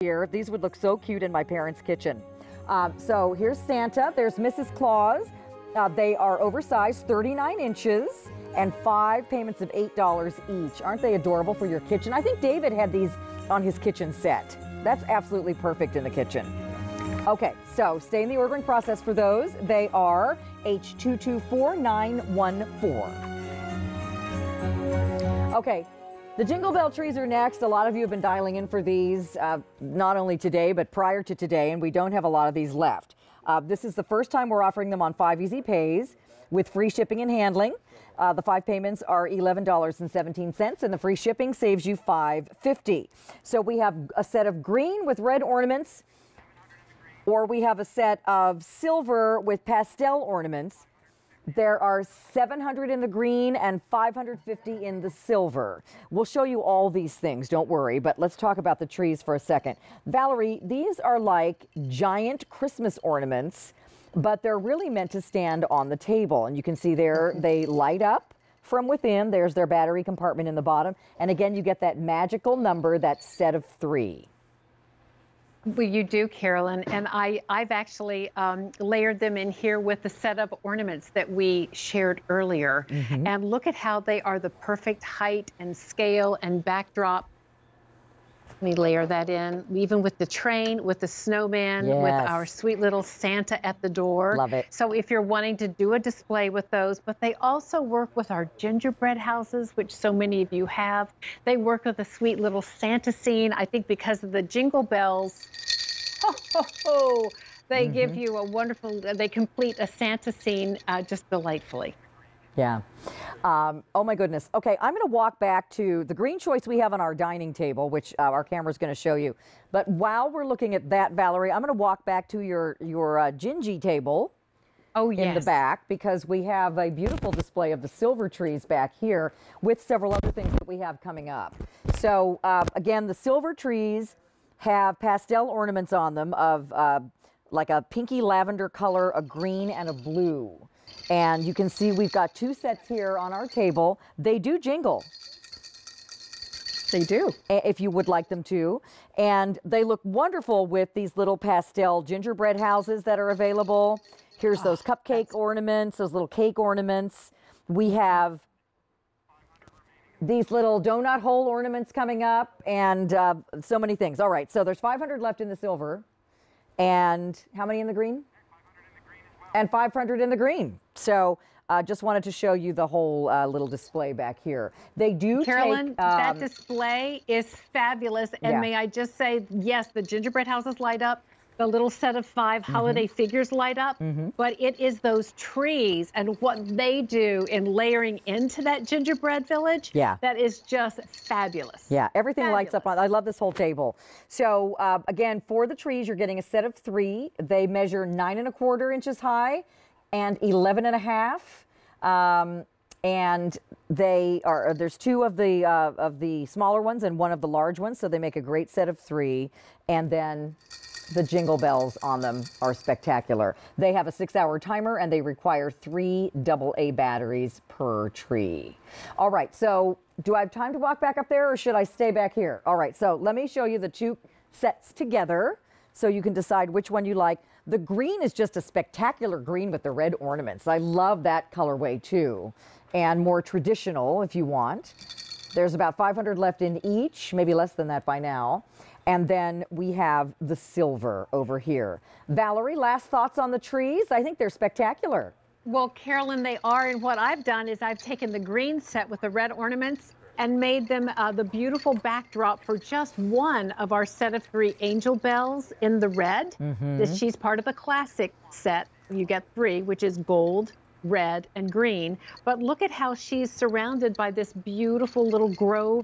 here. These would look so cute in my parents' kitchen. Um, so here's Santa. There's Mrs. Claus. Uh, they are oversized, 39 inches, and five payments of $8 each. Aren't they adorable for your kitchen? I think David had these on his kitchen set. That's absolutely perfect in the kitchen. Okay, so stay in the ordering process for those. They are H224914. Okay, the Jingle Bell trees are next. A lot of you have been dialing in for these, uh, not only today, but prior to today, and we don't have a lot of these left. Uh, this is the first time we're offering them on five easy pays with free shipping and handling. Uh, the five payments are $11.17, and the free shipping saves you $5.50. So we have a set of green with red ornaments, or we have a set of silver with pastel ornaments. There are 700 in the green and 550 in the silver. We'll show you all these things, don't worry, but let's talk about the trees for a second. Valerie, these are like giant Christmas ornaments, but they're really meant to stand on the table. And you can see there, they light up from within. There's their battery compartment in the bottom. And again, you get that magical number, that set of three. Well, you do, Carolyn, and I, I've actually um, layered them in here with the set of ornaments that we shared earlier. Mm-hmm. And look at how they are the perfect height and scale and backdrop. Let me layer that in, even with the train, with the snowman, with our sweet little Santa at the door. Love it. So if you're wanting to do a display with those, but they also work with our gingerbread houses, which so many of you have. They work with a sweet little Santa scene. I think because of the jingle bells, ho, ho, ho, they give Mm-hmm. you a wonderful, they complete a Santa scene uh, just delightfully. Yeah. Um, oh my goodness. Okay, I'm going to walk back to the green choice we have on our dining table, which uh, our camera's going to show you. But while we're looking at that, Valerie, I'm going to walk back to your your uh, gingy table Oh, yes. in the back because we have a beautiful display of the silver trees back here with several other things that we have coming up. So uh, again, the silver trees have pastel ornaments on them of uh, like a pinky lavender color, a green, and a blue. And you can see we've got two sets here on our table. They do jingle They do. if you would like them to. And they look wonderful with these little pastel gingerbread houses that are available. Here's those cupcake ornaments, those little cake ornaments. We have these little donut hole ornaments coming up and uh, so many things. All right, so there's 500 left in the silver. And how many in the green? And 500 in the green. So uh, just wanted to show you the whole uh, little display back here. They do Carolyn, take, that um, display is fabulous. And Yeah. may I just say, yes, the gingerbread houses light up. The little set of 5 Mm-hmm. holiday figures light up, but it is those trees and what they do in layering into that gingerbread village. Yeah. That is just fabulous. Yeah, everything lights up on. I love this whole table. So uh, again, for the trees, you're getting a set of three. They measure nine and a quarter inches high and 11 and a half. Um, and they are there's two of the uh, of the smaller ones and one of the large ones, so they make a great set of three. And then the jingle bells on them are spectacular. They have a six-hour timer and they require three double a batteries per tree. All right, so do I have time to walk back up there or should I stay back here? All right, so let me show you the two sets together so you can decide which one you like. The green is just a spectacular green with the red ornaments. I love that colorway too, and more traditional if you want. There's about 500 left in each, maybe less than that by now. And then we have the silver over here. Valerie, last thoughts on the trees? I think they're spectacular. Well, Carolyn, they are. And what I've done is I've taken the green set with the red ornaments and made them uh, the beautiful backdrop for just one of our set of three angel bells in the red. This, she's part of the classic set. You get three, which is gold, red, and green. But look at how she's surrounded by this beautiful little grove